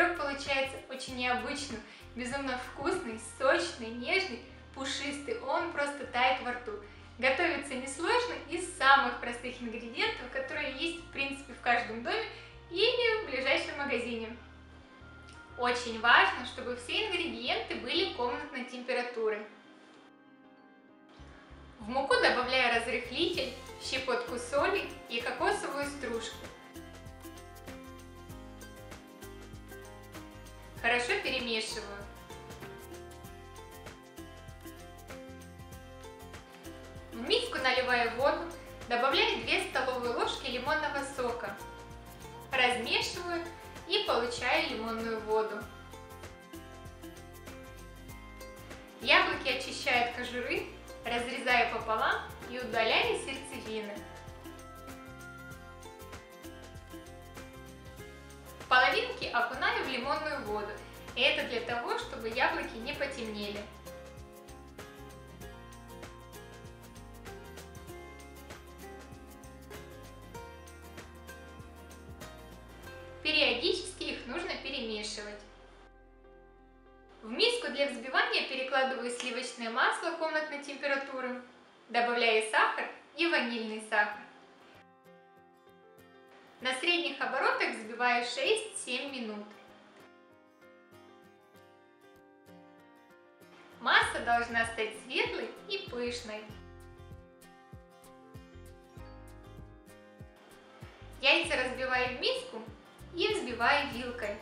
Пирог получается очень необычным, безумно вкусный, сочный, нежный, пушистый, он просто тает во рту. Готовится несложно из самых простых ингредиентов, которые есть в принципе в каждом доме или в ближайшем магазине. Очень важно, чтобы все ингредиенты были комнатной температуры. В муку добавляю разрыхлитель, щепотку соли и кокосовую стружку. Хорошо перемешиваю. В миску наливаю воду, добавляю 2 столовые ложки лимонного сока. Размешиваю и получаю лимонную воду. Яблоки очищаю от кожуры, разрезаю пополам и удаляю для того, чтобы яблоки не потемнели. Периодически их нужно перемешивать. В миску для взбивания перекладываю сливочное масло комнатной температуры, добавляю сахар и ванильный сахар. На средних оборотах взбиваю 6-7 минут. Масса должна стать светлой и пышной. Яйца разбиваю в миску и взбиваю вилкой.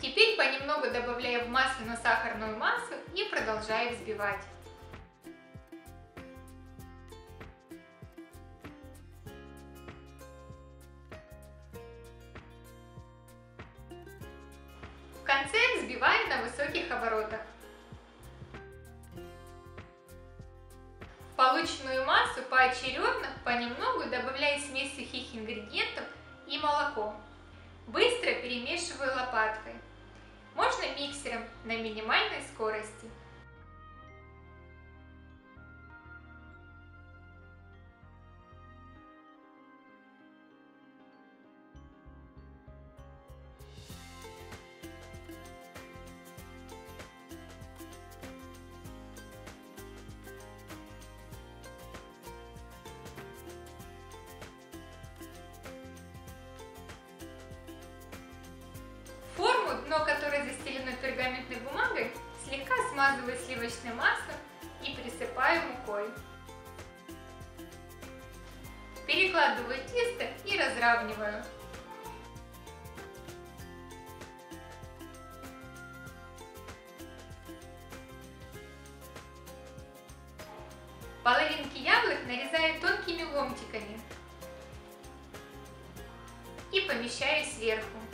Теперь понемногу добавляю в масляно-сахарную массу и продолжаю взбивать. Конце взбиваю на высоких оборотах. Полученную массу поочередно понемногу добавляю смесь сухих ингредиентов и молоко. Быстро перемешиваю лопаткой. Можно миксером на минимальной скорости. Пергаментной бумагой, слегка смазываю сливочным маслом и присыпаю мукой. Перекладываю тесто и разравниваю. Половинки яблок нарезаю тонкими ломтиками и помещаю сверху.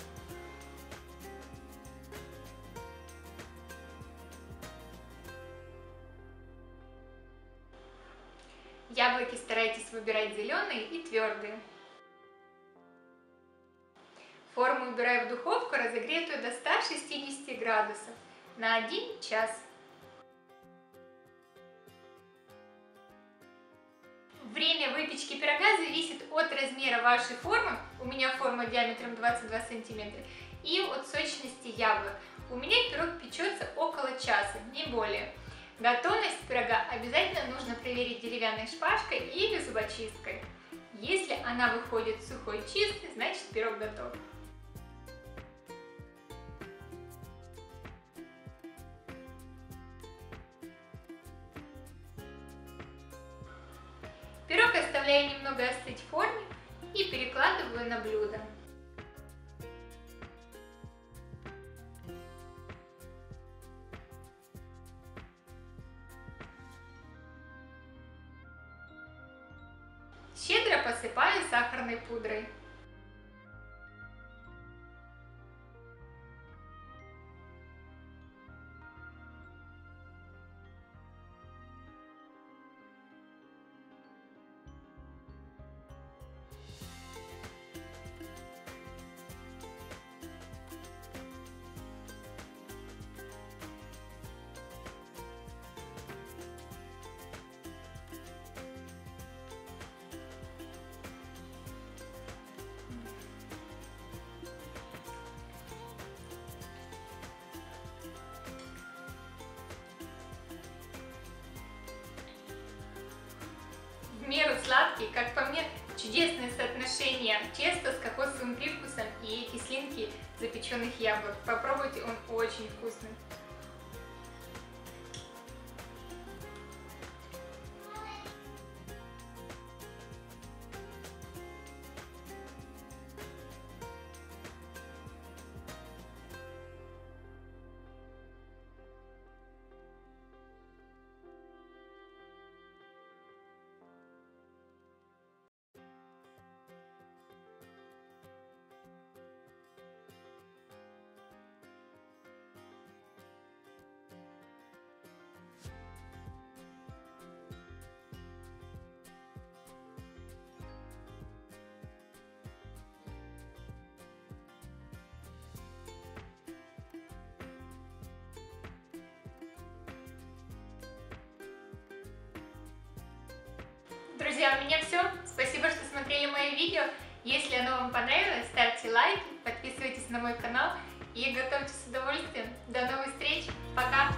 Яблоки старайтесь выбирать зеленые и твердые. Форму убираю в духовку, разогретую до 160 градусов на 1 час. Время выпечки пирога зависит от размера вашей формы. У меня форма диаметром 22 сантиметра. И от сочности яблок. У меня пирог печется около часа, не более. Готовность пирога обязательно нужно проверить деревянной шпажкой или зубочисткой. Если она выходит сухой чистый, значит пирог готов. Пирог оставляю немного остыть в форме и перекладываю на блюдо. Сахарной пудрой. Меру сладкий, как по мне, чудесное соотношение теста с кокосовым привкусом и кислинки запеченных яблок. Попробуйте, он очень вкусный. Друзья, у меня все. Спасибо, что смотрели мое видео. Если оно вам понравилось, ставьте лайк, подписывайтесь на мой канал и готовьтесь с удовольствием. До новых встреч. Пока!